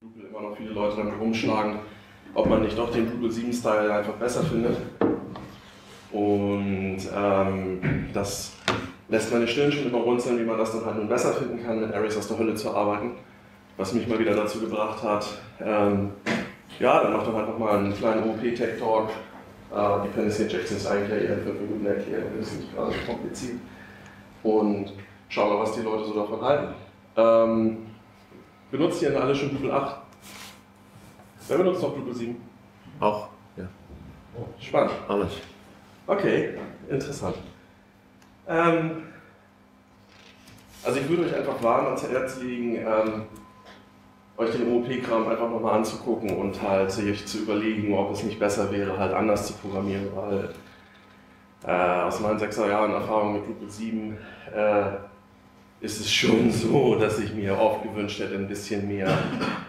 Drupal immer noch viele Leute damit rumschlagen, ob man nicht doch den Drupal 7-Style einfach besser findet. Und ähm, das lässt meine Stirn schon immer runzeln, wie man das dann halt nun besser finden kann, mit Ares aus der Hölle zu arbeiten. Was mich mal wieder dazu gebracht hat, ähm, ja, dann macht man halt nochmal einen kleinen OP-Tech-Talk. Äh, Dependency Injection ist eigentlich eher in fünf Minuten erklärt, das ist nicht gerade so kompliziert. Und schauen wir, was die Leute so davon halten. Ähm, Benutzt ihr alle schon Drupal 8? Wer benutzt noch Drupal 7? Auch, ja. Spannend. Alles. Okay, interessant. Ähm, also ich würde euch einfach warnen ans Herz legen, ähm, euch den OOP-Kram einfach nochmal anzugucken und halt sich zu überlegen, ob es nicht besser wäre, halt anders zu programmieren, weil äh, aus meinen sechser Jahren Erfahrung mit Drupal 7 äh, ist es schon so, dass ich mir oft gewünscht hätte, ein bisschen mehr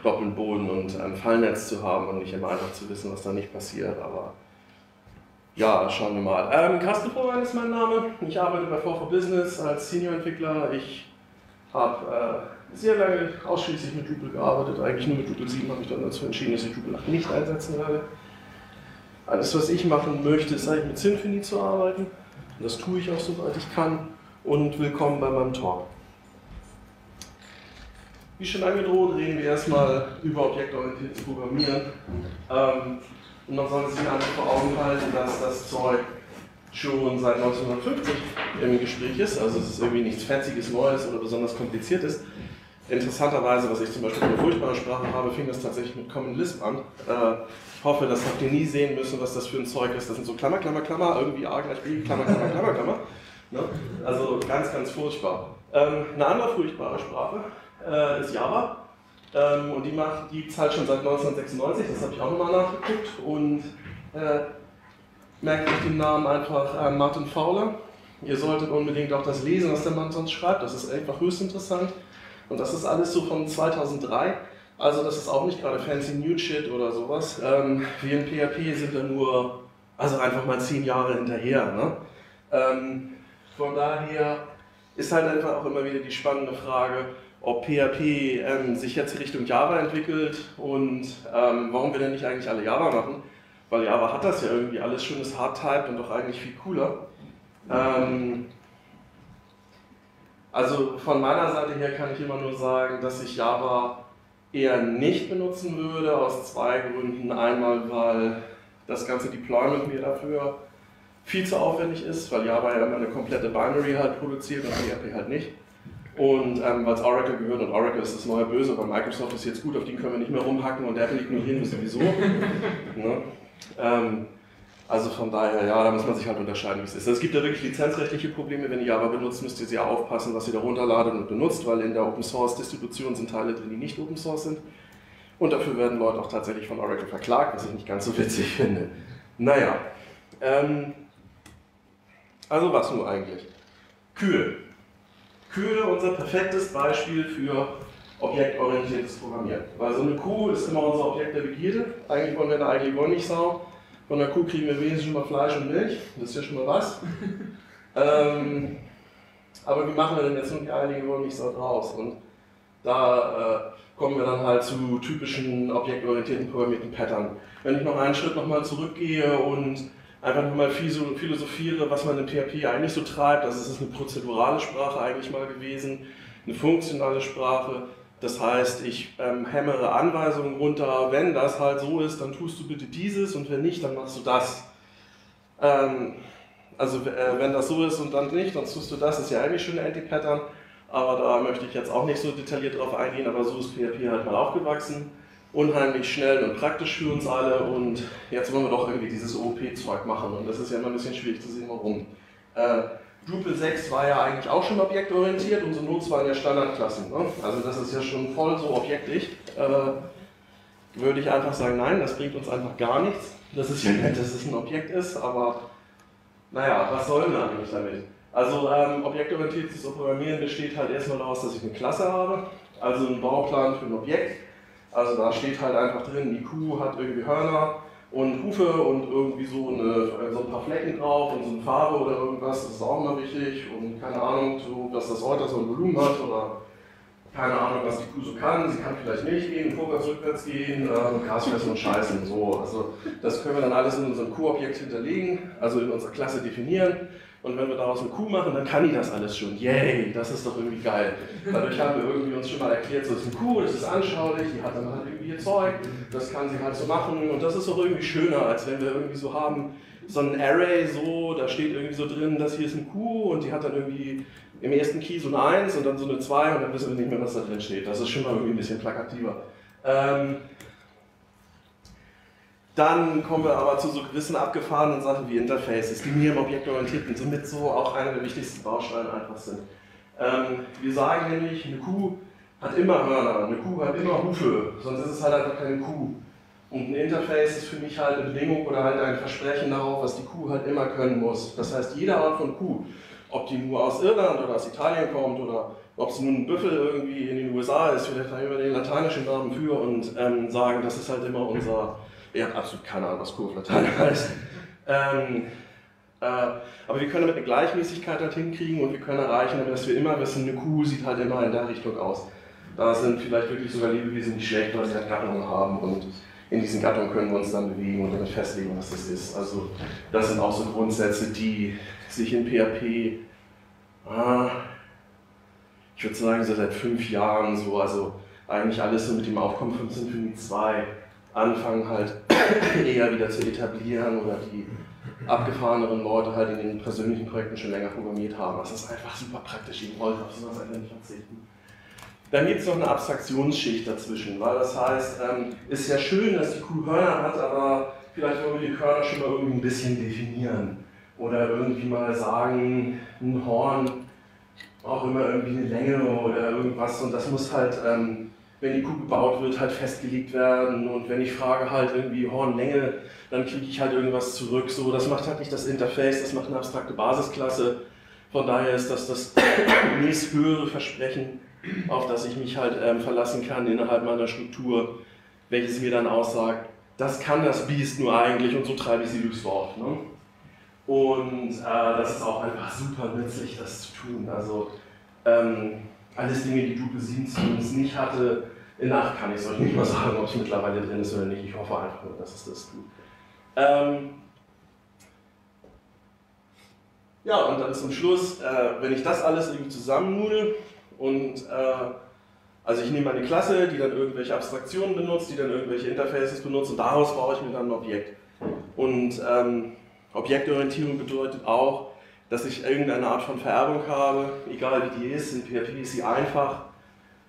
Doppelboden und ein Fallnetz zu haben und nicht immer einfach zu wissen, was da nicht passiert. Aber ja, schauen wir mal. Ähm, Carsten Prowein ist mein Name. Ich arbeite bei VV Business als Senior-Entwickler. Ich habe äh, sehr lange ausschließlich mit Drupal gearbeitet. Eigentlich nur mit Drupal 7 habe ich dann dazu entschieden, dass ich Drupal 8 nicht einsetzen werde. Alles, was ich machen möchte, ist eigentlich mit Symfony zu arbeiten. Und das tue ich auch, soweit ich kann. Und willkommen bei meinem Talk. Wie schon angedroht, reden wir erstmal über objektorientiertes Programmieren. Ähm, und man sollte sich einfach vor Augen halten, dass das Zeug schon seit 1950 im Gespräch ist. Also es ist irgendwie nichts Fancyes, Neues oder besonders kompliziertes. Interessanterweise, was ich zum Beispiel eine furchtbare Sprache habe, fing das tatsächlich mit Common Lisp an. Äh, ich hoffe, das habt ihr nie sehen müssen, was das für ein Zeug ist. Das sind so Klammer, Klammer, Klammer, irgendwie A gleich B, Klammer, Klammer, Klammer, Klammer. Ne? Also ganz, ganz furchtbar. Ähm, eine andere furchtbare Sprache äh, ist Java. Ähm, und die gibt es halt schon seit 1996, das habe ich auch nochmal nachgeguckt. Und äh, merkt euch den Namen einfach äh, Martin Fowler. Ihr solltet unbedingt auch das lesen, was der Mann sonst schreibt. Das ist einfach höchst interessant. Und das ist alles so von 2003. Also das ist auch nicht gerade fancy New Shit oder sowas. Ähm, wir in PHP sind da nur, also einfach mal zehn Jahre hinterher. Ne? Ähm, von daher ist halt einfach auch immer wieder die spannende Frage, ob PHP ähm, sich jetzt Richtung Java entwickelt und ähm, warum wir denn nicht eigentlich alle Java machen, weil Java hat das ja irgendwie alles schon, ist hard-typed und doch eigentlich viel cooler. Ähm, also von meiner Seite her kann ich immer nur sagen, dass ich Java eher nicht benutzen würde, aus zwei Gründen. Einmal, weil das ganze Deployment mir dafür viel zu aufwendig ist, weil Java ja immer eine komplette Binary halt produziert und PHP halt nicht. Und ähm, weil es Oracle gehört und Oracle ist das neue Böse, aber Microsoft ist jetzt gut, auf den können wir nicht mehr rumhacken und Apple ignorieren wir sowieso. ne? ähm, also von daher, ja, da muss man sich halt unterscheiden, wie es ist. Es gibt ja wirklich lizenzrechtliche Probleme, wenn ihr Java benutzt, müsst ihr sehr aufpassen, was ihr da runterladet und benutzt, weil in der Open Source Distribution sind Teile drin, die nicht Open Source sind. Und dafür werden Leute auch tatsächlich von Oracle verklagt, was ich nicht ganz so witzig finde. Naja, ähm, also was nun eigentlich? Kühe. Kühe unser perfektes Beispiel für objektorientiertes Programmieren. Weil so eine Kuh ist immer unser Objekt der Begierde. Eigentlich wollen wir eine eigene Wollmilchsau. Von der Kuh kriegen wir wesentlich mal Fleisch und Milch. Das ist ja schon mal was. ähm, aber wie machen wir denn jetzt die eigene Wollmilchsau draus? Und da äh, kommen wir dann halt zu typischen objektorientierten programmierten Pattern. Wenn ich noch einen Schritt nochmal zurückgehe und einfach nochmal philosophiere, was man in PHP eigentlich so treibt. Also es ist eine prozedurale Sprache eigentlich mal gewesen, eine funktionale Sprache. Das heißt, ich ähm, hämmere Anweisungen runter, wenn das halt so ist, dann tust du bitte dieses und wenn nicht, dann machst du das. Ähm, also äh, wenn das so ist und dann nicht, dann tust du das, das ist ja eigentlich schon ein Anti-Pattern, aber da möchte ich jetzt auch nicht so detailliert drauf eingehen, aber so ist PHP halt mal aufgewachsen unheimlich schnell und praktisch für uns alle und jetzt wollen wir doch irgendwie dieses OOP-Zeug machen und das ist ja immer ein bisschen schwierig zu sehen, warum. Äh, Drupal 6 war ja eigentlich auch schon objektorientiert, unsere Notes waren ja Standardklassen. Ne? Also das ist ja schon voll so objektig. Äh, würde ich einfach sagen, nein, das bringt uns einfach gar nichts. Das ist ja nett, dass es ein Objekt ist, aber naja, was soll man eigentlich damit? Also ähm, objektorientiertes Programmieren besteht halt erstmal daraus, dass ich eine Klasse habe, also einen Bauplan für ein Objekt also da steht halt einfach drin, die Kuh hat irgendwie Hörner und Hufe und irgendwie so, eine, so ein paar Flecken drauf und so eine Farbe oder irgendwas, das ist auch immer wichtig und keine Ahnung, so, dass das Euter so ein Volumen hat oder keine Ahnung, was die Kuh so kann. Sie kann vielleicht Milch gehen, vorwärts, rückwärts gehen, äh, Gras und scheißen. So. Also das können wir dann alles in unserem Kuhobjekt hinterlegen, also in unserer Klasse definieren. Und wenn wir daraus eine Kuh machen, dann kann die das alles schon. Yay, das ist doch irgendwie geil. Dadurch haben wir irgendwie uns schon mal erklärt, so ist eine Kuh, das ist anschaulich, die hat dann halt irgendwie ihr Zeug, das kann sie halt so machen. Und das ist doch irgendwie schöner, als wenn wir irgendwie so haben, so ein Array so, da steht irgendwie so drin, das hier ist eine Kuh und die hat dann irgendwie im ersten Key so eine 1 und dann so eine 2 und dann wissen wir nicht mehr, was da drin steht. Das ist schon mal irgendwie ein bisschen plakativer. Ähm, dann kommen wir aber zu so gewissen abgefahrenen Sachen wie Interfaces, die mir im objektorientierten somit so auch einer der wichtigsten Bausteine einfach sind. Ähm, wir sagen nämlich, eine Kuh hat immer Hörner, eine Kuh hat immer Hufe, sonst ist es halt einfach keine Kuh. Und ein Interface ist für mich halt eine Bedingung oder halt ein Versprechen darauf, was die Kuh halt immer können muss. Das heißt, jede Art von Kuh ob die nur aus Irland oder aus Italien kommt oder ob sie nun ein Büffel irgendwie in den USA ist, vielleicht haben wir den lateinischen Namen für und ähm, sagen, das ist halt immer unser, ich habe absolut keine Ahnung, was Latein heißt. Ähm, äh, aber wir können damit eine Gleichmäßigkeit halt hinkriegen und wir können erreichen, dass wir immer wissen, eine Kuh sieht halt immer in der Richtung aus. Da sind vielleicht wirklich sogar Lebewesen nicht schlecht, weil sie halt Gattungen haben und in diesen Gattungen können wir uns dann bewegen und damit festlegen, was das ist. Also das sind auch so Grundsätze, die sich in PHP, ah, ich würde sagen, so seit fünf Jahren so, also eigentlich alles so mit dem Aufkommen von Symphony 2 anfangen halt eher wieder zu etablieren oder die abgefahreneren Leute halt in den persönlichen Projekten schon länger programmiert haben. Das ist einfach super praktisch, ich wollte auf sowas einfach nicht verzichten. Dann gibt es noch eine Abstraktionsschicht dazwischen, weil das heißt, ähm, ist ja schön, dass die Kuh Hörner hat, aber vielleicht wollen wir die Körner schon mal irgendwie ein bisschen definieren. Oder irgendwie mal sagen, ein Horn auch immer irgendwie eine Länge oder irgendwas und das muss halt, ähm, wenn die Kuh gebaut wird, halt festgelegt werden und wenn ich frage halt irgendwie Hornlänge, dann kriege ich halt irgendwas zurück. So, das macht halt nicht das Interface, das macht eine abstrakte Basisklasse. Von daher ist das das nächsthöhere Versprechen auf das ich mich halt ähm, verlassen kann innerhalb meiner Struktur, welches mir dann aussagt, das kann das Biest nur eigentlich und so treibe ich sie durchs Wort. Ne? Und äh, das ist auch einfach super nützlich, das zu tun. Also ähm, alles Dinge, die Drupal 7 zumindest nicht hatte, in Nacht kann ich es euch nicht mal sagen, ob es mittlerweile drin ist oder nicht. Ich hoffe einfach nur, dass es das tut. Ähm, ja, und dann zum Schluss, äh, wenn ich das alles irgendwie zusammennudel, und äh, also ich nehme eine Klasse, die dann irgendwelche Abstraktionen benutzt, die dann irgendwelche Interfaces benutzt und daraus baue ich mir dann ein Objekt. Und ähm, Objektorientierung bedeutet auch, dass ich irgendeine Art von Vererbung habe, egal wie die ist. In PHP ist sie einfach.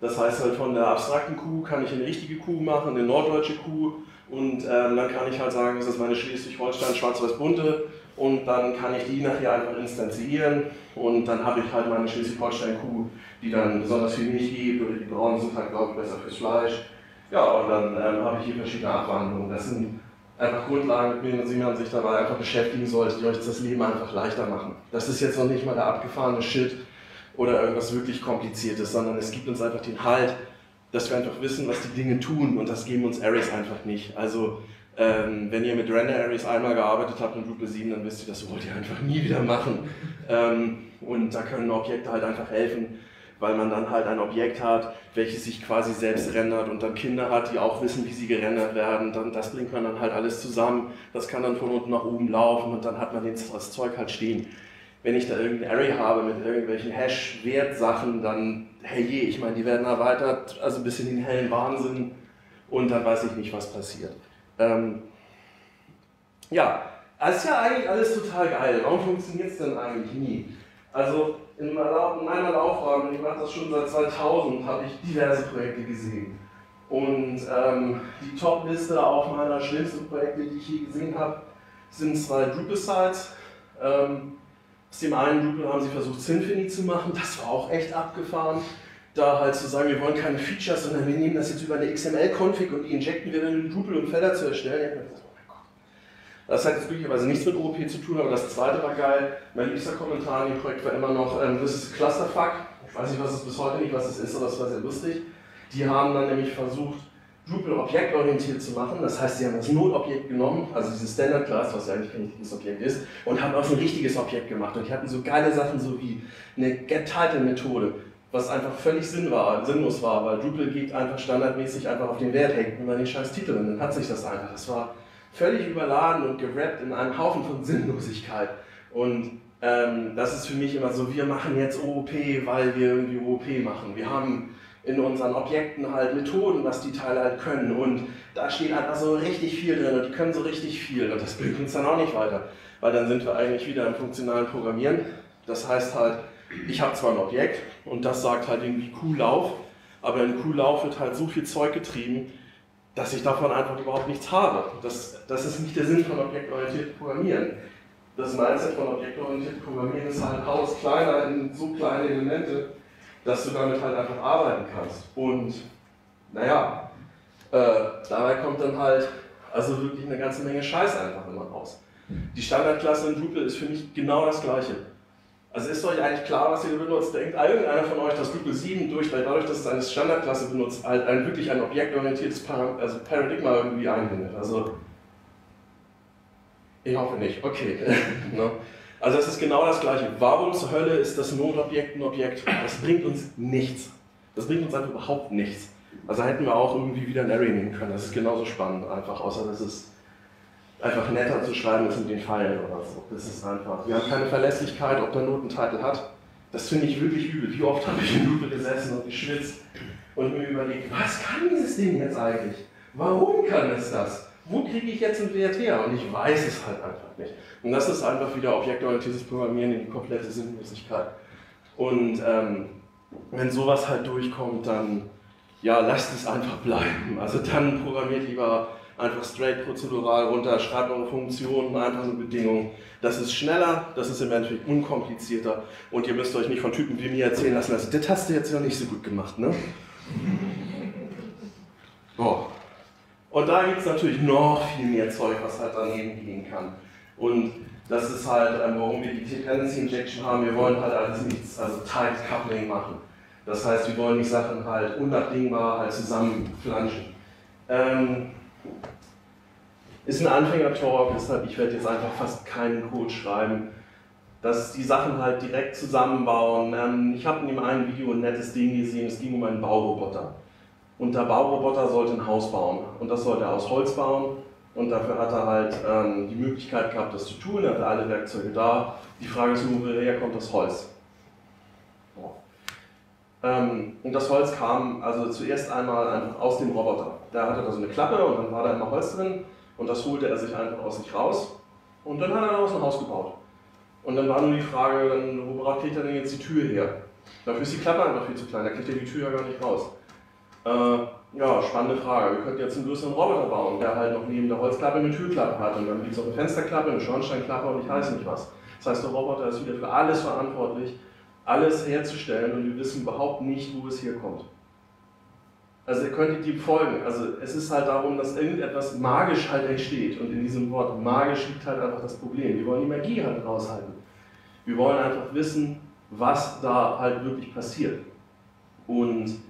Das heißt halt von der abstrakten Kuh kann ich eine richtige Kuh machen, eine norddeutsche Kuh und ähm, dann kann ich halt sagen, das ist meine Schleswig-Holstein schwarz-weiß-bunte und dann kann ich die nachher einfach instanzieren und dann habe ich halt meine Schleswig-Holstein-Kuh, die dann besonders viel Milch gibt oder die braunen sind halt, glaube ich, besser fürs Fleisch. Ja, und dann ähm, habe ich hier verschiedene Abwandlungen. Das sind einfach Grundlagen, mit denen man sich dabei einfach beschäftigen sollte, die euch das Leben einfach leichter machen. Das ist jetzt noch nicht mal der abgefahrene Shit oder irgendwas wirklich Kompliziertes, sondern es gibt uns einfach den Halt, dass wir einfach wissen, was die Dinge tun und das geben uns Arrays einfach nicht. Also ähm, wenn ihr mit Render Arrays einmal gearbeitet habt in Drupal 7, dann wisst ihr, das wollt ihr einfach nie wieder machen. Ähm, und da können Objekte halt einfach helfen, weil man dann halt ein Objekt hat, welches sich quasi selbst rendert und dann Kinder hat, die auch wissen, wie sie gerendert werden. Dann, das bringt man dann halt alles zusammen. Das kann dann von unten nach oben laufen und dann hat man das Zeug halt stehen. Wenn ich da irgendein Array habe mit irgendwelchen Hash-Wertsachen, dann, hey je, ich meine, die werden erweitert, also bis in den hellen Wahnsinn und dann weiß ich nicht, was passiert. Ähm, ja, das ist ja eigentlich alles total geil. Warum funktioniert es denn eigentlich nie? Also in meiner Laufbahn, ich mache das schon seit 2000, habe ich diverse Projekte gesehen. Und ähm, die Top-Liste auf meiner schlimmsten Projekte, die ich je gesehen habe, sind zwei Drupal-Sites. Ähm, aus dem einen Drupal haben sie versucht, Symphony zu machen, das war auch echt abgefahren da halt zu sagen, wir wollen keine Features, sondern wir nehmen das jetzt über eine XML-Config und die injecten wir in Drupal, um Felder zu erstellen. Oh. Das hat jetzt glücklicherweise nichts mit OOP zu tun, aber das zweite war geil. Mein liebster Kommentar in dem Projekt war immer noch, ähm, das ist Clusterfuck. Ich weiß nicht, was es bis heute nicht, was es ist, aber es war sehr lustig. Die haben dann nämlich versucht, Drupal objektorientiert zu machen. Das heißt, sie haben das Node-Objekt genommen, also dieses Standard Class, was ja eigentlich kein richtiges Objekt ist, und haben auch ein richtiges Objekt gemacht. Und die hatten so geile Sachen, so wie eine Get-Title-Methode was einfach völlig Sinn war, sinnlos war, weil Drupal geht einfach standardmäßig einfach auf den Wert hängt dann den scheiß Titel und dann hat sich das einfach. Das war völlig überladen und gerappt in einem Haufen von Sinnlosigkeit. Und ähm, das ist für mich immer so, wir machen jetzt OOP, weil wir irgendwie OOP machen. Wir haben in unseren Objekten halt Methoden, was die Teile halt können und da steht einfach so richtig viel drin und die können so richtig viel und das bringt uns dann auch nicht weiter, weil dann sind wir eigentlich wieder im funktionalen Programmieren. Das heißt halt, ich habe zwar ein Objekt und das sagt halt irgendwie Q-Lauf, aber in Q-Lauf wird halt so viel Zeug getrieben, dass ich davon einfach überhaupt nichts habe. Das, das ist nicht der Sinn von objektorientiertem Programmieren. Das Mindset von objektorientiertem Programmieren ist halt Haus kleiner in so kleine Elemente, dass du damit halt einfach arbeiten kannst. Und naja, äh, dabei kommt dann halt also wirklich eine ganze Menge Scheiß einfach immer raus. Die Standardklasse in Drupal ist für mich genau das gleiche. Also ist euch eigentlich klar, was ihr benutzt? Denkt irgendeiner von euch, dass Drupal 7 durch, dadurch, dass es eine Standardklasse benutzt, halt ein, wirklich ein objektorientiertes Par also Paradigma irgendwie einbindet? Also, ich hoffe nicht. Okay. Also es ist genau das Gleiche. Warum zur Hölle ist das Notobjekt ein Objekt? Das bringt uns nichts. Das bringt uns einfach überhaupt nichts. Also hätten wir auch irgendwie wieder ein nehmen können. Das ist genauso spannend einfach, außer dass es einfach netter zu schreiben ist mit den Pfeilen oder so. Das ist einfach. Wir haben keine Verlässlichkeit, ob der Notentitel hat. Das finde ich wirklich übel. Wie oft habe ich in Lupe gesessen und geschwitzt und mir überlegt, was kann dieses Ding jetzt eigentlich? Warum kann es das? Wo kriege ich jetzt einen Wert her? Und ich weiß es halt einfach nicht. Und das ist einfach wieder objektorientiertes Programmieren in die komplette Sinnlosigkeit. Und ähm, wenn sowas halt durchkommt, dann ja, lasst es einfach bleiben. Also dann programmiert lieber einfach straight prozedural runter, schreibt eure Funktionen, einfach so Bedingungen. Das ist schneller, das ist im Endeffekt unkomplizierter und ihr müsst euch nicht von Typen wie mir erzählen lassen, also das hast du jetzt ja nicht so gut gemacht, ne? Oh. Und da gibt es natürlich noch viel mehr Zeug, was halt daneben gehen kann. Und das ist halt, ähm, warum wir die Dependency Injection haben. Wir wollen halt alles nichts, also Tight Coupling machen. Das heißt, wir wollen die Sachen halt unabdingbar halt zusammenflanschen. Ähm, ist ein Anfänger-Talk, deshalb ich werde jetzt einfach fast keinen Code schreiben. Dass die Sachen halt direkt zusammenbauen. Ähm, ich habe in dem einen Video ein nettes Ding gesehen, es ging um einen Bauroboter. Und der Bauroboter sollte ein Haus bauen. Und das sollte er aus Holz bauen. Und dafür hat er halt ähm, die Möglichkeit gehabt, das zu tun. Er hatte alle Werkzeuge da. Die Frage ist nur, woher kommt das Holz? Ähm, und das Holz kam also zuerst einmal einfach aus dem Roboter. Da hatte da so eine Klappe und dann war da immer Holz drin und das holte er sich einfach aus sich raus und dann hat er daraus ein Haus gebaut. Und dann war nur die Frage, dann, wo kriegt er denn jetzt die Tür her? Dafür ist die Klappe einfach viel zu klein, da kriegt er die Tür ja gar nicht raus. Äh, ja, spannende Frage. Wir könnten jetzt einen größeren Roboter bauen, der halt noch neben der Holzklappe eine Türklappe hat und dann gibt es noch eine Fensterklappe, eine Schornsteinklappe und ich weiß nicht was. Das heißt, der Roboter ist wieder für alles verantwortlich alles herzustellen und wir wissen überhaupt nicht, wo es hier kommt. Also ihr könntet ihm folgen. Also es ist halt darum, dass irgendetwas magisch halt entsteht. Und in diesem Wort magisch liegt halt einfach das Problem. Wir wollen die Magie halt raushalten. Wir wollen einfach wissen, was da halt wirklich passiert. Und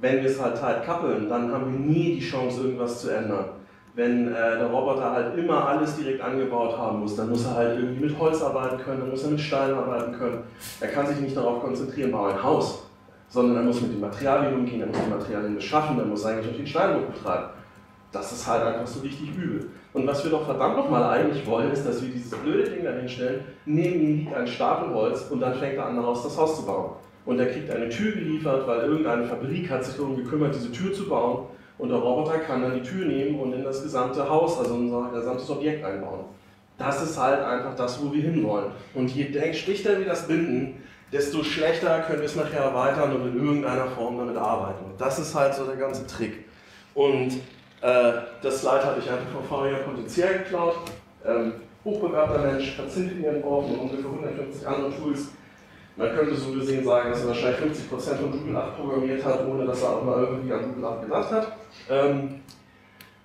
wenn wir es halt halt kappeln, dann haben wir nie die Chance, irgendwas zu ändern wenn äh, der Roboter halt immer alles direkt angebaut haben muss, dann muss er halt irgendwie mit Holz arbeiten können, dann muss er mit Stein arbeiten können. Er kann sich nicht darauf konzentrieren, baue ein Haus, sondern er muss mit den Materialien umgehen, er muss die Materialien beschaffen, er muss eigentlich auch den Steinbruch betreiben. Das ist halt einfach so richtig übel. Und was wir doch verdammt nochmal eigentlich wollen, ist, dass wir dieses blöde Ding da hinstellen, neben ihm liegt ein Stapel Holz und dann fängt er an, daraus das Haus zu bauen. Und er kriegt eine Tür geliefert, weil irgendeine Fabrik hat sich darum gekümmert, diese Tür zu bauen und der Roboter kann dann die Tür nehmen und in das gesamte Haus, also unser gesamtes Objekt einbauen. Das ist halt einfach das, wo wir hinwollen. Und je schlichter wir das binden, desto schlechter können wir es nachher erweitern und in irgendeiner Form damit arbeiten. Das ist halt so der ganze Trick. Und äh, das Slide habe ich einfach von Faria potenziell geklaut. Ähm, hochbegabter Mensch hat Symfony entworfen und ungefähr 150 andere Tools man könnte so gesehen sagen, dass er wahrscheinlich 50% von Drupal 8 programmiert hat, ohne dass er auch mal irgendwie an Drupal 8 gedacht hat. Ähm,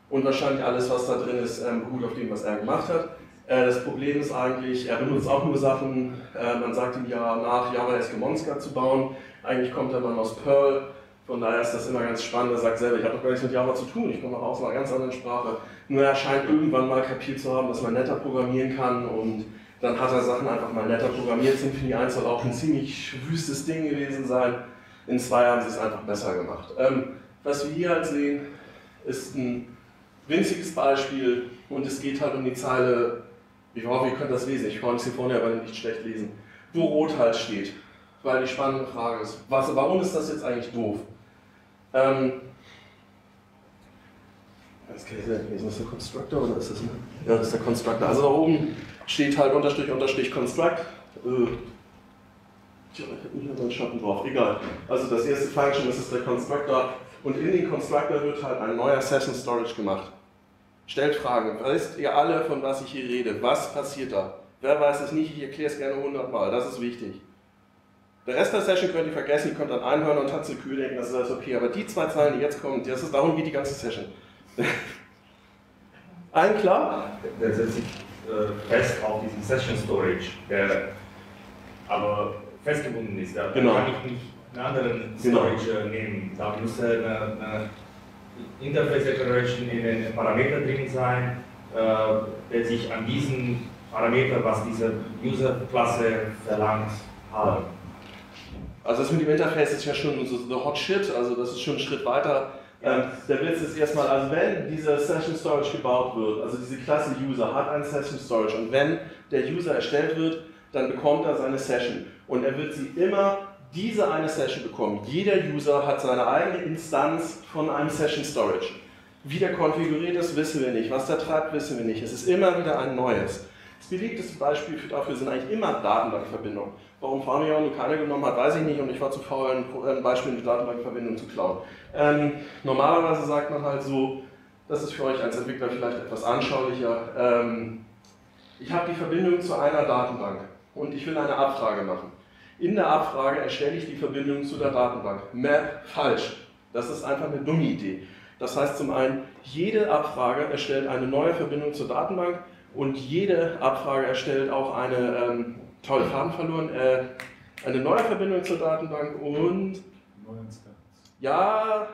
und wahrscheinlich alles, was da drin ist, ähm, beruht auf dem, was er gemacht hat. Äh, das Problem ist eigentlich, er benutzt auch nur Sachen, äh, man sagt ihm ja nach, Java Eskemonska zu bauen. Eigentlich kommt der Mann aus Perl, von daher ist das immer ganz spannend. Er sagt selber, ich habe doch gar nichts mit Java zu tun, ich komme auch aus einer ganz anderen Sprache. Nur er scheint irgendwann mal kapiert zu haben, dass man netter programmieren kann und dann hat er Sachen einfach mal netter programmiert. Symphony 1 soll auch ein ziemlich wüstes Ding gewesen sein. In zwei haben sie es einfach besser gemacht. Ähm, was wir hier halt sehen, ist ein winziges Beispiel und es geht halt um die Zeile, ich hoffe, ihr könnt das lesen, ich konnte es hier vorne aber nicht schlecht lesen, wo rot halt steht. Weil die spannende Frage ist, was, warum ist das jetzt eigentlich doof? Ähm, das kann ich nicht lesen, ist das der Constructor oder ist das, ein, ja, das ist der Constructor. Also da oben steht halt Unterstrich, Unterstrich, Construct. Äh, ich habe mehr einen Schatten drauf, egal. Also das erste Function, das ist der Constructor und in den Constructor wird halt ein neuer Session Storage gemacht. Stellt Fragen. Wisst ihr alle, von was ich hier rede? Was passiert da? Wer weiß es nicht, ich erkläre es gerne hundertmal, das ist wichtig. Der Rest der Session könnt ihr vergessen, ihr könnt dann einhören und hat zu kühl denken, das ist alles okay. Aber die zwei Zeilen, die jetzt kommen, das ist, darum geht die ganze Session. Allen klar? Äh, fest auf diesen Session Storage, der aber festgebunden ist. Da genau. kann ich nicht einen anderen Storage genau. nehmen. Da muss eine, eine Interface Declaration in den Parameter drin sein, äh, der sich an diesen Parameter, was diese User-Klasse verlangt, haben. Also das mit dem Interface ist ja schon so the hot shit, also das ist schon ein Schritt weiter. Ähm, der Witz ist erstmal, also wenn dieser Session Storage gebaut wird, also diese Klasse User hat einen Session Storage und wenn der User erstellt wird, dann bekommt er seine Session und er wird sie immer diese eine Session bekommen. Jeder User hat seine eigene Instanz von einem Session Storage. Wie der konfiguriert ist, wissen wir nicht. Was der treibt, wissen wir nicht. Es ist immer wieder ein neues. Das belegteste Beispiel dafür sind eigentlich immer Datenbankverbindungen. Warum Fabian nur keine genommen hat, weiß ich nicht und ich war zu faul, ein Beispiel in die Datenbankverbindung zu klauen. Ähm, normalerweise sagt man halt so, das ist für euch als Entwickler vielleicht etwas anschaulicher. Ähm, ich habe die Verbindung zu einer Datenbank und ich will eine Abfrage machen. In der Abfrage erstelle ich die Verbindung zu der Datenbank. Map falsch. Das ist einfach eine dumme Idee. Das heißt zum einen, jede Abfrage erstellt eine neue Verbindung zur Datenbank und jede Abfrage erstellt auch eine, ähm, tolle Farben verloren, äh, eine neue Verbindung zur Datenbank und ja,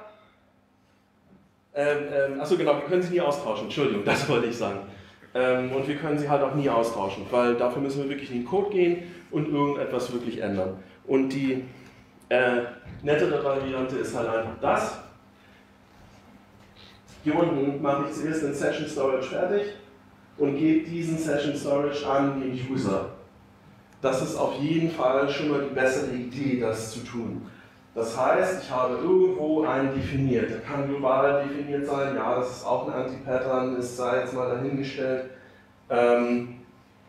ähm, ähm, achso genau, wir können sie nie austauschen, Entschuldigung, das wollte ich sagen. Ähm, und wir können sie halt auch nie austauschen, weil dafür müssen wir wirklich in den Code gehen und irgendetwas wirklich ändern. Und die äh, nettere Variante ist halt einfach das. Hier unten mache ich zuerst den Session Storage fertig und gebe diesen Session Storage an den User. Das ist auf jeden Fall schon mal die bessere Idee, das zu tun. Das heißt, ich habe irgendwo einen definiert. Der kann global definiert sein. Ja, das ist auch ein Anti-Pattern, ist sei jetzt mal dahingestellt. Ähm,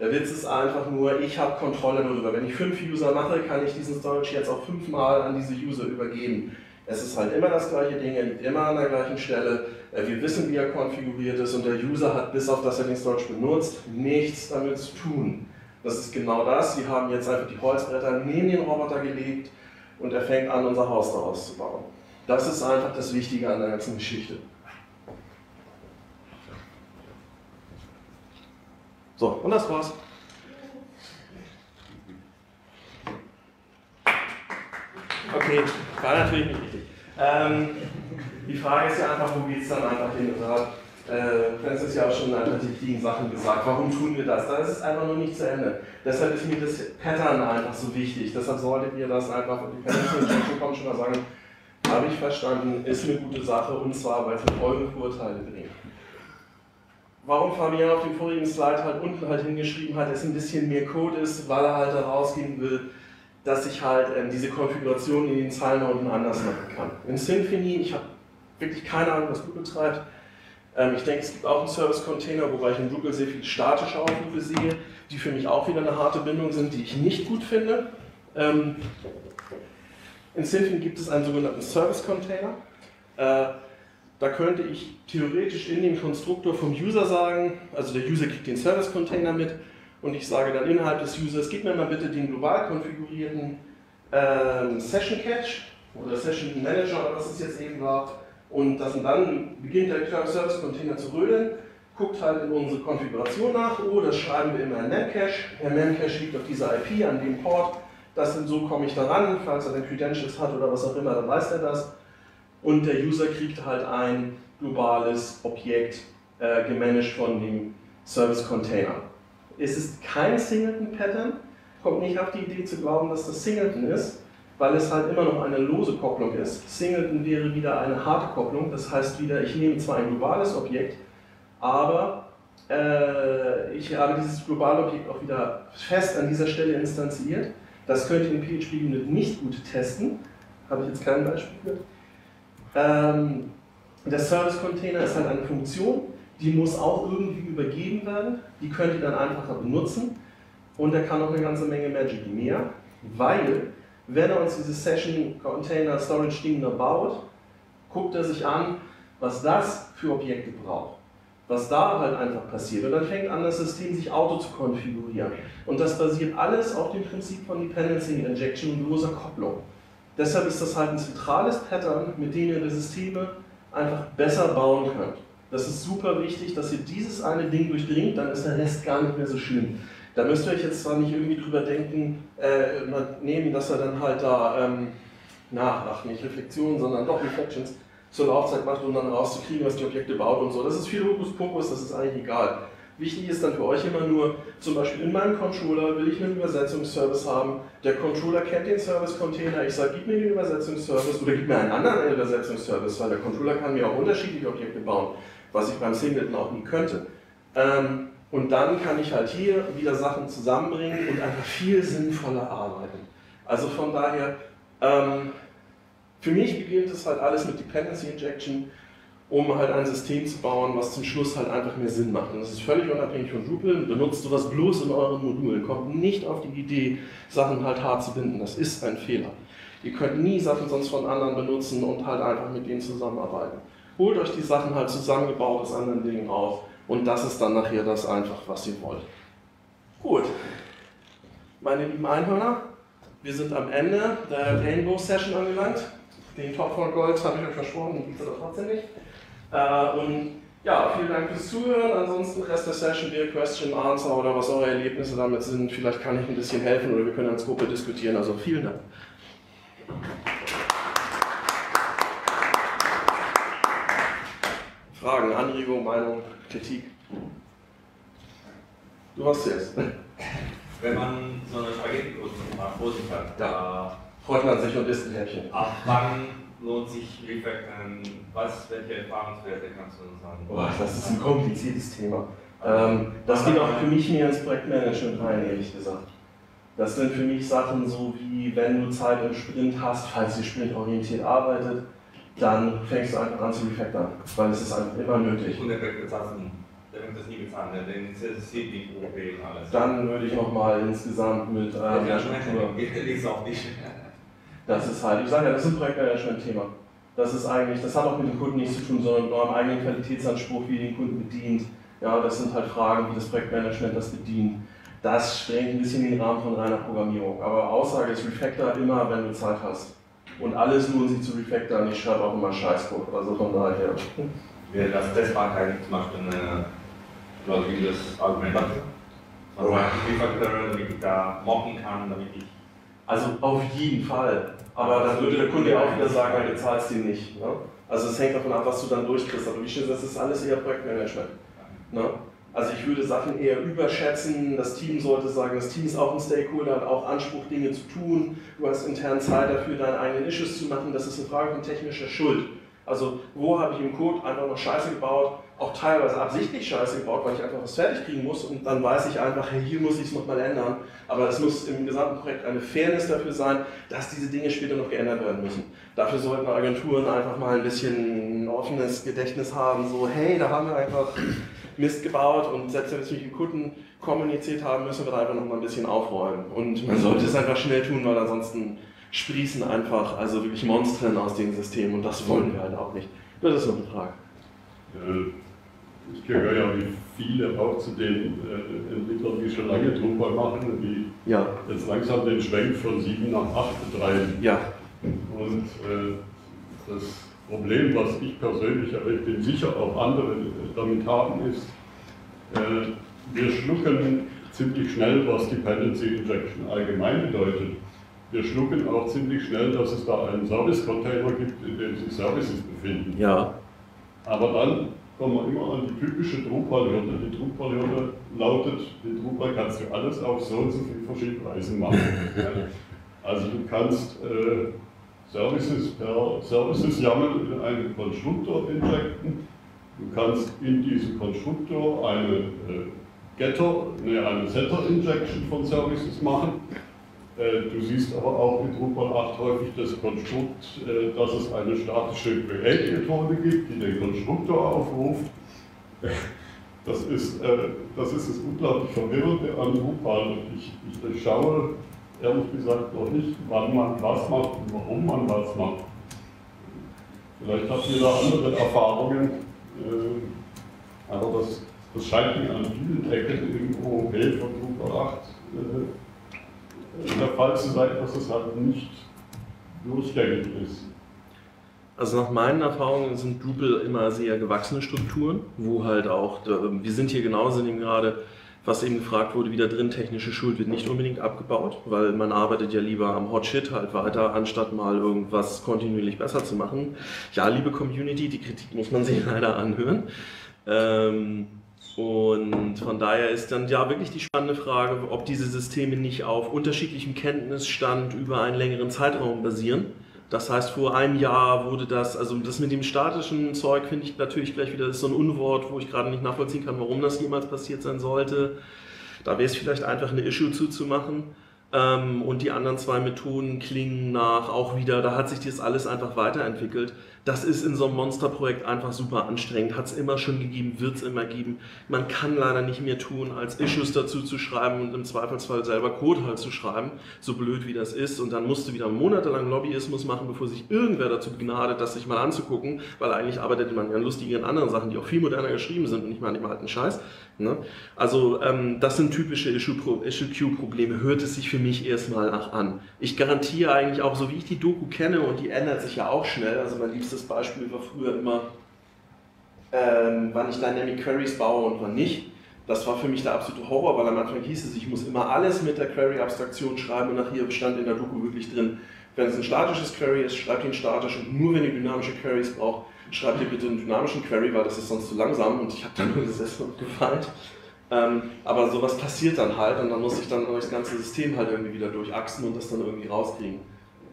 der Witz ist einfach nur, ich habe Kontrolle darüber. Wenn ich fünf User mache, kann ich diesen Storage jetzt auch fünfmal an diese User übergeben. Es ist halt immer das gleiche Ding, er liegt immer an der gleichen Stelle. Äh, wir wissen, wie er konfiguriert ist und der User hat, bis auf das er den Storage benutzt, nichts damit zu tun. Das ist genau das. Sie haben jetzt einfach die Holzbretter neben den Roboter gelegt und er fängt an, unser Haus daraus zu bauen. Das ist einfach das Wichtige an der ganzen Geschichte. So, und das war's. Okay, war natürlich nicht richtig. Ähm, die Frage ist ja einfach, wo geht es dann einfach hin? Und da äh, Franz ist ja auch schon einfach die richtigen Sachen gesagt. Warum tun wir das? Da ist es einfach noch nicht zu Ende. Deshalb ist mir das Pattern einfach so wichtig. Deshalb solltet ihr das einfach, und die Penetration kommen schon mal sagen, habe ich verstanden, ist eine gute Sache und zwar, weil es eure Vorteile bringt. Warum Fabian auf dem vorigen Slide halt unten halt hingeschrieben hat, dass ein bisschen mehr Code ist, weil er halt herausgehen will, dass ich halt ähm, diese Konfiguration in den Zeilen da unten anders machen kann. In Symfony, ich habe wirklich keine Ahnung, was Google treibt, ähm, ich denke, es gibt auch einen Service-Container, wobei ich in Google sehr viel statische Aufrufe sehe, die für mich auch wieder eine harte Bindung sind, die ich nicht gut finde. Ähm, in Symfony gibt es einen sogenannten Service-Container. Äh, da könnte ich theoretisch in dem Konstruktor vom User sagen, also der User kriegt den Service-Container mit und ich sage dann innerhalb des Users, gib mir mal bitte den global konfigurierten äh, Session-Cache oder Session Manager oder was es jetzt eben war und, das, und dann beginnt der Service Container zu rödeln, guckt halt in unsere Konfiguration nach, oh, das schreiben wir immer in Memcache. Der Memcache liegt auf dieser IP an dem Port. Das sind, so komme ich da ran, falls er den Credentials hat oder was auch immer, dann weiß er das. Und der User kriegt halt ein globales Objekt äh, gemanagt von dem Service Container. Es ist kein Singleton Pattern, kommt nicht auf die Idee zu glauben, dass das Singleton ist. Weil es halt immer noch eine lose Kopplung ist. Singleton wäre wieder eine harte Kopplung, das heißt wieder, ich nehme zwar ein globales Objekt, aber äh, ich habe dieses globale Objekt auch wieder fest an dieser Stelle instanziert. Das könnt ihr in PHP Unit nicht gut testen, habe ich jetzt kein Beispiel für. Ähm, der Service Container ist halt eine Funktion, die muss auch irgendwie übergeben werden. Die könnt ihr dann einfacher benutzen und er kann auch eine ganze Menge Magic mehr, weil wenn er uns dieses Session Container Storage Ding da baut, guckt er sich an, was das für Objekte braucht. Was da halt einfach passiert. Und dann fängt an, das System sich auto zu konfigurieren. Und das basiert alles auf dem Prinzip von Dependency Injection und loser Kopplung. Deshalb ist das halt ein zentrales Pattern, mit dem ihr die Systeme einfach besser bauen könnt. Das ist super wichtig, dass ihr dieses eine Ding durchdringt, dann ist der Rest gar nicht mehr so schlimm. Da müsst ihr euch jetzt zwar nicht irgendwie drüber denken, äh, nehmen, dass er dann halt da, ähm, na, ach, nicht Reflexionen, sondern doch Reflections zur Laufzeit macht, um dann rauszukriegen, was die Objekte baut und so. Das ist viel Hokuspokus, das ist eigentlich egal. Wichtig ist dann für euch immer nur, zum Beispiel in meinem Controller will ich einen Übersetzungsservice haben. Der Controller kennt den Service-Container. Ich sage, gib mir den Übersetzungsservice oder gib mir einen anderen Übersetzungsservice, weil der Controller kann mir auch unterschiedliche Objekte bauen, was ich beim Singleton auch nie könnte. Ähm, und dann kann ich halt hier wieder Sachen zusammenbringen und einfach viel sinnvoller arbeiten. Also von daher, ähm, für mich beginnt es halt alles mit Dependency Injection, um halt ein System zu bauen, was zum Schluss halt einfach mehr Sinn macht. Und das ist völlig unabhängig von Drupal. Benutzt sowas bloß in euren Modulen. Kommt nicht auf die Idee, Sachen halt hart zu binden. Das ist ein Fehler. Ihr könnt nie Sachen sonst von anderen benutzen und halt einfach mit denen zusammenarbeiten. Holt euch die Sachen halt zusammengebaut aus anderen Dingen auf und das ist dann nachher das einfach, was ihr wollt. Gut, meine lieben Einhörner, wir sind am Ende der Rainbow Session angelangt. Den Top von Gold habe ich euch versprochen, den gibt es aber trotzdem nicht. Äh, und ja, vielen Dank fürs Zuhören. Ansonsten Rest der Session, wir Question, Answer oder was eure Erlebnisse damit sind. Vielleicht kann ich ein bisschen helfen oder wir können als Gruppe diskutieren. Also vielen Dank. Fragen, Anregungen, Meinung, Kritik? Du hast jetzt. Wenn man so eine Spaghetti mal vor sich hat, da freut man sich und isst ein Häppchen. Ab wann lohnt sich Refactoren? Was, welche Erfahrungswerte kannst du uns sagen? Boah, das ist ein kompliziertes Thema. Ähm, das geht auch für mich mehr ins Projektmanagement rein, ehrlich gesagt. Das sind für mich Sachen so wie, wenn du Zeit im Sprint hast, falls ihr sprintorientiert arbeitet, dann fängst du einfach an zu refactoren, weil es ist einfach immer nötig. Und der wird der wird das nie bezahlen, der sieht die OP und alles. Dann würde ich nochmal insgesamt mit ähm, ja, Struktur. auch nicht. Das ist halt, ich sage ja, das ist ein Projektmanagement-Thema. Das ist eigentlich, das hat auch mit dem Kunden nichts zu tun, sondern mit eurem eigenen Qualitätsanspruch, wie ihr den Kunden bedient. Ja, das sind halt Fragen, wie das Projektmanagement das bedient. Das sprengt ein bisschen den Rahmen von reiner Programmierung. Aber Aussage ist Refactor immer, wenn du Zeit hast. Und alles lohnt sich zu refactoren. Ich schreibe auch immer Scheißcode. Also von daher. Wäre das testbar kein zum Beispiel eine plausibles Argument dafür? Also ich refactoren, damit ich da mocken kann, damit ich. Also auf jeden Fall. Aber dann würde der Kunde auch wieder sagen, du zahlst die nicht. Ne? Also es hängt davon ab, was du dann durchkriegst. Aber wie schön, das ist alles eher Projektmanagement. Ne? Also ich würde Sachen eher überschätzen. Das Team sollte sagen, das Team ist auch ein Stakeholder, hat auch Anspruch, Dinge zu tun. Du hast intern Zeit dafür, deine eigenen Issues zu machen. Das ist eine Frage von technischer Schuld. Also wo habe ich im Code einfach noch Scheiße gebaut, auch teilweise absichtlich Scheiße gebaut, weil ich einfach was fertig kriegen muss und dann weiß ich einfach, hey, hier muss ich es nochmal ändern. Aber es muss im gesamten Projekt eine Fairness dafür sein, dass diese Dinge später noch geändert werden müssen. Dafür sollten Agenturen einfach mal ein bisschen ein offenes Gedächtnis haben, so hey, da haben wir einfach Mist gebaut und selbst wenn wir es mit den Kunden kommuniziert haben, müssen wir da einfach noch mal ein bisschen aufräumen. Und man sollte es einfach schnell tun, weil ansonsten sprießen einfach also wirklich Monstren aus dem System und das wollen wir halt auch nicht. Das ist nur eine Frage. Ich gehöre ja wie viele auch zu den äh, Entwicklern, die schon lange Drupal machen, die ja. jetzt langsam den Schwenk von 7 nach 8 betreiben. Ja. Und äh, das Problem, was ich persönlich, aber ich bin sicher auch andere damit haben, ist, äh, wir schlucken ziemlich schnell, was Dependency Injection allgemein bedeutet. Wir schlucken auch ziemlich schnell, dass es da einen Service-Container gibt, in dem sich Services befinden. Ja. Aber dann kommen wir immer an die typische Drupal-Hürde. Die Drupal-Hürde lautet, die Drupal kannst du alles auf so und so viele verschiedene Weisen machen. Also du kannst äh, Services per Services YAML in einen Konstruktor injecten. Du kannst in diesen Konstruktor eine äh, Getter, ne, eine Setter-Injection von Services machen. Äh, du siehst aber auch in Drupal 8 häufig das Konstrukt, äh, dass es eine statische Create-Methode gibt, die den Konstruktor aufruft. Das ist, äh, das ist das unglaublich Verwirrende an Drupal. Ich, ich schaue ehrlich gesagt noch nicht, wann man was macht und warum man was macht. Vielleicht habt ihr da andere Erfahrungen, äh, aber das, das scheint mir an vielen Ecken im OOP von Drupal 8 äh, der Fall zu sein, dass es halt nicht durchgängig ist. Also nach meinen Erfahrungen sind Drupal immer sehr gewachsene Strukturen, wo halt auch, wir sind hier genauso in dem gerade, was eben gefragt wurde, wieder drin, technische Schuld wird nicht unbedingt abgebaut, weil man arbeitet ja lieber am Hot Shit halt weiter, anstatt mal irgendwas kontinuierlich besser zu machen. Ja, liebe Community, die Kritik muss man sich leider anhören. Ähm, und von daher ist dann ja wirklich die spannende Frage, ob diese Systeme nicht auf unterschiedlichem Kenntnisstand über einen längeren Zeitraum basieren das heißt, vor einem Jahr wurde das, also das mit dem statischen Zeug finde ich natürlich gleich wieder, das ist so ein Unwort, wo ich gerade nicht nachvollziehen kann, warum das jemals passiert sein sollte. Da wäre es vielleicht einfach eine Issue zuzumachen. Ähm, und die anderen zwei Methoden klingen nach auch wieder, da hat sich das alles einfach weiterentwickelt. Das ist in so einem Monsterprojekt einfach super anstrengend. Hat es immer schon gegeben, wird es immer geben. Man kann leider nicht mehr tun, als Issues dazu zu schreiben und im Zweifelsfall selber Code halt zu schreiben, so blöd wie das ist. Und dann musst du wieder monatelang Lobbyismus machen, bevor sich irgendwer dazu begnadet, das sich mal anzugucken, weil eigentlich arbeitet man ja an lustigen anderen Sachen, die auch viel moderner geschrieben sind und nicht mal an dem alten Scheiß. Ne? Also ähm, das sind typische Issue-Queue-Probleme, hört es sich für mich erstmal nach an. Ich garantiere eigentlich auch, so wie ich die Doku kenne, und die ändert sich ja auch schnell, also mein liebstes Beispiel war früher immer, ähm, wann ich Dynamic Queries baue und wann nicht. Das war für mich der absolute Horror, weil am Anfang hieß es, ich muss immer alles mit der Query-Abstraktion schreiben und nachher stand in der Doku wirklich drin, wenn es ein statisches Query ist, schreibt ihn statisch und nur wenn ihr dynamische Queries braucht, schreibt ihr bitte einen dynamischen Query, weil das ist sonst zu langsam und ich habe dann nur gesessen und gefeilt. Ähm, aber sowas passiert dann halt und dann muss ich dann das ganze System halt irgendwie wieder durchachsen und das dann irgendwie rauskriegen.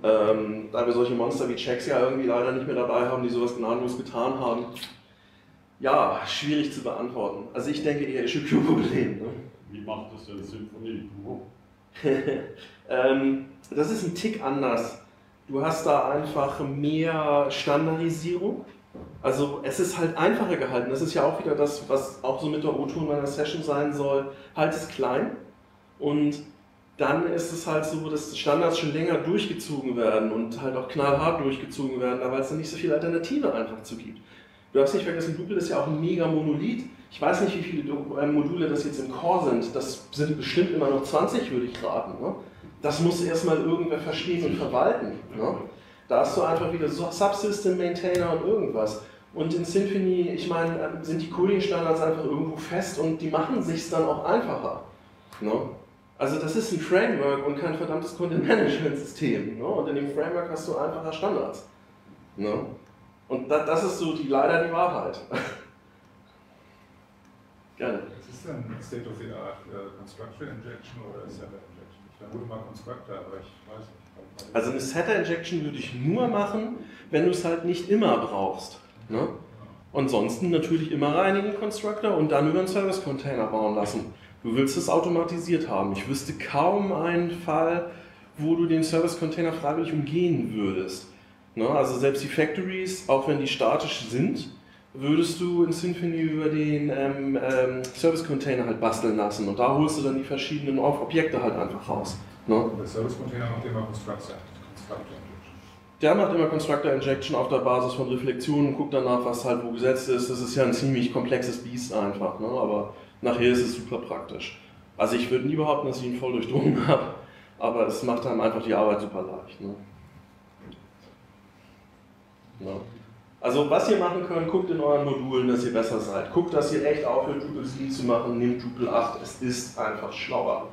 Ähm, da wir solche Monster wie Checks ja irgendwie leider nicht mehr dabei haben, die sowas gnadenlos getan haben, ja, schwierig zu beantworten. Also ich denke eher Issue-Queue-Problem. Ne? Wie macht das denn Symphony Duo? ähm, das ist ein Tick anders. Du hast da einfach mehr Standardisierung. Also es ist halt einfacher gehalten. Das ist ja auch wieder das, was auch so mit der O-Tour meiner Session sein soll. Halt es klein und dann ist es halt so, dass Standards schon länger durchgezogen werden und halt auch knallhart durchgezogen werden, weil es dann nicht so viele Alternative einfach zu gibt. Du darfst nicht vergessen, Drupal ist ja auch ein mega Monolith. Ich weiß nicht, wie viele äh, Module das jetzt im Core sind. Das sind bestimmt immer noch 20, würde ich raten. Ne? Das muss erstmal irgendwer verstehen und verwalten. Ne? Da hast du einfach wieder Subsystem, Maintainer und irgendwas. Und in Symfony, ich meine, ähm, sind die Coding-Standards einfach irgendwo fest und die machen sich dann auch einfacher. Ne? Also das ist ein Framework und kein verdammtes Content-Management-System. Ne? Und in dem Framework hast du einfacher Standards. Ne? Und das, das ist so die, leider die Wahrheit. Gerne. Was ist denn State of the Art? Uh, Construction Injection oder Setter Injection? Ich vermute mal Constructor, aber ich weiß nicht. Also eine Setter-Injection würde ich nur machen, wenn du es halt nicht immer brauchst. Ne? Ansonsten natürlich immer reinigen Constructor und dann über einen Service-Container bauen lassen. Du willst es automatisiert haben. Ich wüsste kaum einen Fall, wo du den Service-Container freiwillig umgehen würdest. Ne? Also selbst die Factories, auch wenn die statisch sind, würdest du in Symfony über den ähm, ähm, Service-Container halt basteln lassen und da holst du dann die verschiedenen Objekte halt einfach raus. Ne? Der Service-Container macht immer Constructor. Der macht immer Constructor Injection auf der Basis von Reflexionen, guckt danach, was halt wo gesetzt ist. Das ist ja ein ziemlich komplexes Biest einfach, ne? aber nachher ist es super praktisch. Also ich würde nie behaupten, dass ich ihn voll durchdrungen habe, aber es macht einem einfach die Arbeit super leicht. Ne? Ja. Also was ihr machen könnt, guckt in euren Modulen, dass ihr besser seid. Guckt, dass ihr echt aufhört, Drupal 7 zu machen, nehmt Drupal 8, es ist einfach schlauer.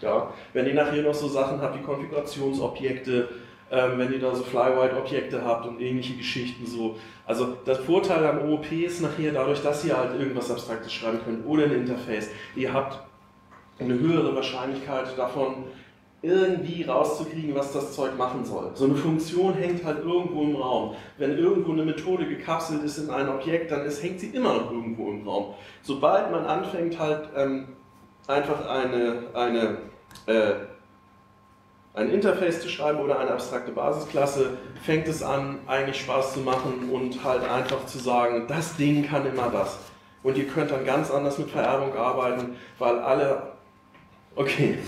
Ja? Wenn ihr nachher noch so Sachen habt wie Konfigurationsobjekte, ähm, wenn ihr da so Flywide-Objekte habt und ähnliche Geschichten so. Also der Vorteil am OOP ist nachher dadurch, dass ihr halt irgendwas Abstraktes schreiben könnt oder ein Interface. Ihr habt eine höhere Wahrscheinlichkeit davon, irgendwie rauszukriegen, was das Zeug machen soll. So eine Funktion hängt halt irgendwo im Raum. Wenn irgendwo eine Methode gekapselt ist in ein Objekt, dann ist, hängt sie immer noch irgendwo im Raum. Sobald man anfängt, halt ähm, einfach eine, eine, äh, ein Interface zu schreiben oder eine abstrakte Basisklasse, fängt es an, eigentlich Spaß zu machen und halt einfach zu sagen, das Ding kann immer das. Und ihr könnt dann ganz anders mit Vererbung arbeiten, weil alle, okay,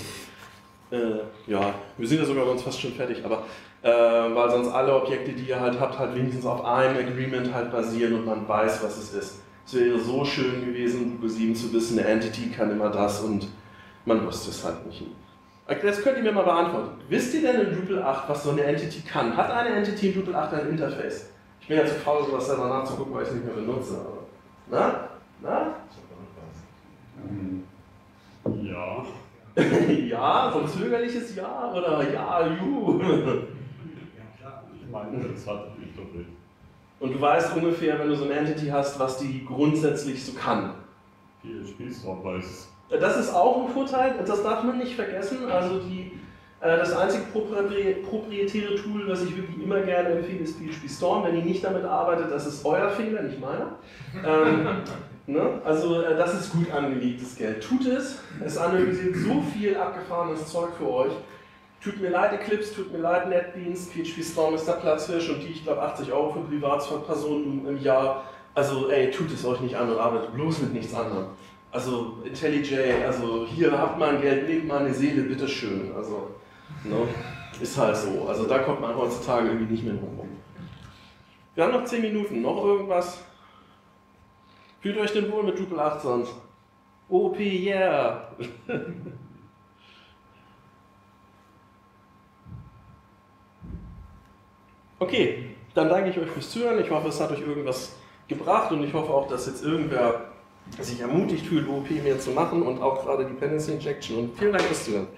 äh, ja, wir sind ja sogar bei uns fast schon fertig, aber äh, weil sonst alle Objekte, die ihr halt habt, halt wenigstens auf einem Agreement halt basieren und man weiß, was es ist. Es wäre so schön gewesen, Google 7 zu wissen, eine Entity kann immer das und man wusste es halt nicht. Das könnt ihr mir mal beantworten. Wisst ihr denn in Drupal 8, was so eine Entity kann? Hat eine Entity in Drupal 8 ein Interface? Ich bin ja zu faul, sowas selber nachzugucken, weil ich es nicht mehr benutze. Na? Na? Ja. ja, so ein zögerliches Ja oder Ja, Ju. Ich meine, das hat ich doch nicht. Und du weißt ungefähr, wenn du so eine Entity hast, was die grundsätzlich so kann. PHP-Store weiß. Das ist auch ein Vorteil, das darf man nicht vergessen. Also die, äh, das einzige proprietäre Tool, was ich wirklich immer gerne empfehle, ist PHP Storm. Wenn ihr nicht damit arbeitet, das ist euer Fehler, nicht meiner. Ne? Also äh, das ist gut angelegtes Geld. Tut es, es analysiert so viel abgefahrenes Zeug für euch. Tut mir leid, Eclipse, tut mir leid, NetBeans, PHP Storm ist der Platzhirsch und die, ich glaube, 80 Euro für Privatpersonen im Jahr. Also, ey, tut es euch nicht an und arbeitet bloß mit nichts anderem. Also, IntelliJ, also hier habt mein Geld, nehmt meine Seele, bitteschön. Also, ne, ist halt so. Also, da kommt man heutzutage irgendwie nicht mehr rum. Wir haben noch 10 Minuten. Noch irgendwas? Fühlt euch denn wohl mit Drupal 8 sonst? OP, yeah! Okay, dann danke ich euch fürs Zuhören. Ich hoffe, es hat euch irgendwas gebracht und ich hoffe auch, dass jetzt irgendwer sich ermutigt fühlt, OP mehr zu machen und auch gerade Dependency Injection. Und vielen Dank fürs Zuhören.